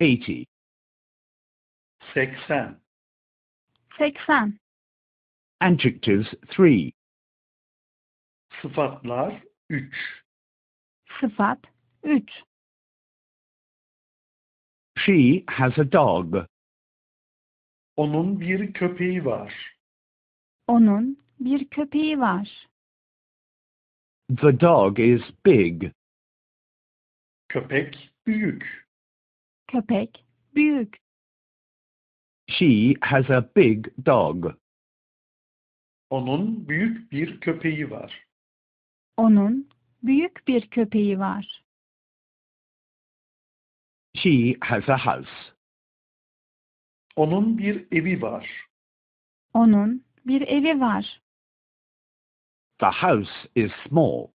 80. 80. 80. Adjectives 3. Sıfatlar 3. Sıfat 3. She has a dog. Onun bir köpeği var. Onun bir köpeği var. The dog is big. Köpek büyük. Köpek büyük. She has a big dog. Onun büyük bir köpeği var. Onun büyük bir köpeği var. She has a house. Onun bir evi var. Onun bir evi var. The house is small.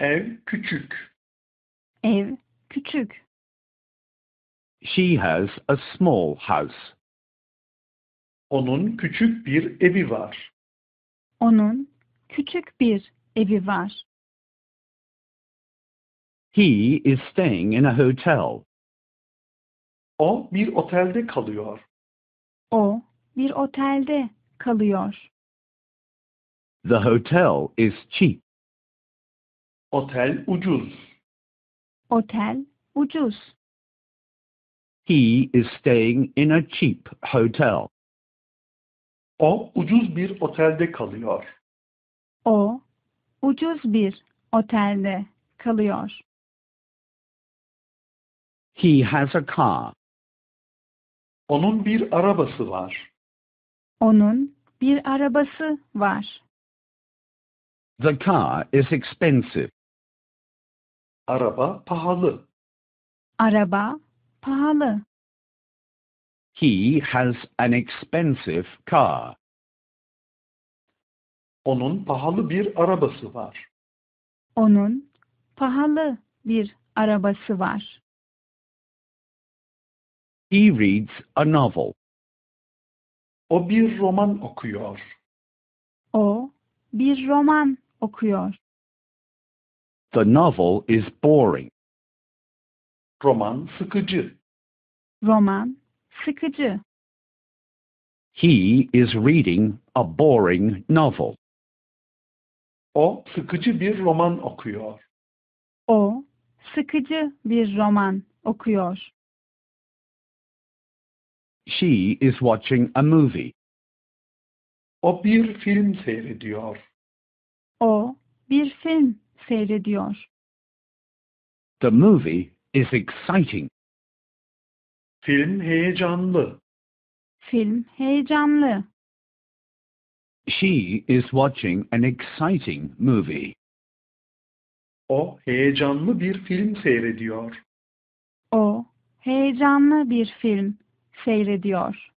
Ev küçük. Ev küçük. She has a small house. Onun küçük bir evi var. Onun küçük bir evi var. He is staying in a hotel. O bir otelde kalıyor. O bir otelde kalıyor. The hotel is cheap. Otel ucuz. Otel ucuz. He is staying in a cheap hotel. O ucuz bir otelde kalıyor. O ucuz bir otelde kalıyor. He has a car. Onun bir arabası var. Onun bir arabası var. The car is expensive. Araba pahalı. Araba pahalı. He has an expensive car. Onun pahalı bir arabası var. Onun pahalı bir arabası var. He reads a novel. O bir roman okuyor. O bir roman okuyor. The novel is boring. Roman sıkıcı. Roman sıkıcı. He is reading a boring novel. O sıkıcı bir roman okuyor. O sıkıcı bir roman okuyor. She is watching a movie. O bir film seyrediyor. O bir film seyrediyor. The movie is exciting. Film heyecanlı. Film heyecanlı. She is watching an exciting movie. O heyecanlı bir film seyrediyor. O heyecanlı bir film seyrediyor.